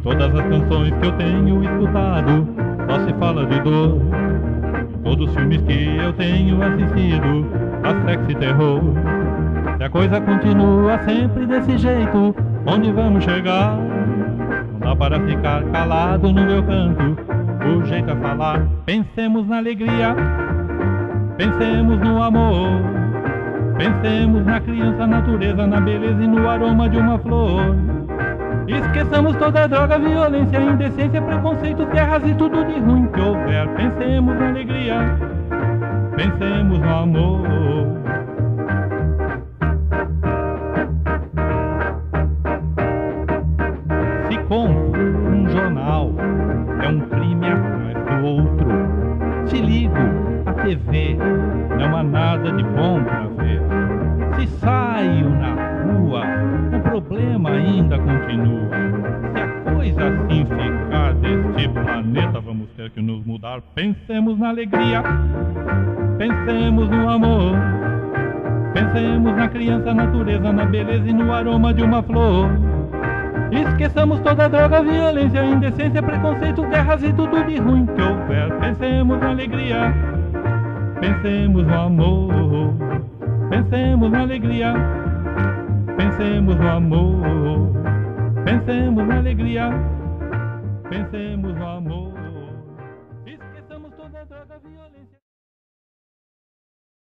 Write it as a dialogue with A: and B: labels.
A: todas as canções que eu tenho escutado, só se fala de dor. Em todos os filmes que eu tenho assistido, a sexy terror. Se a coisa continua sempre desse jeito, onde vamos chegar? Não dá para ficar calado no meu canto, o jeito é falar. Pensemos na alegria, pensemos no amor. Pensemos na criança, natureza, na beleza e no aroma de uma flor. Esqueçamos toda droga, violência, indecência, preconceito, guerras e tudo de ruim que houver. Pensemos na alegria, pensemos no amor. Se compro um jornal, é um crime atrás do outro. Se ligo a TV, não há nada de bom pra ver. Se saio na rua, o problema ainda continua. Se a coisa assim ficar deste planeta, vamos ter que nos mudar. Pensemos na alegria, pensemos no amor. Pensemos na criança, natureza, na beleza e no aroma de uma flor. Esqueçamos toda droga, violência, indecência, preconceito, guerras e tudo de ruim que houver. Pensemos na alegria, pensemos no amor. Pensemos na alegria, pensemos no amor. Pensemos na alegria, pensemos no amor. Esqueçamos toda droga, violência.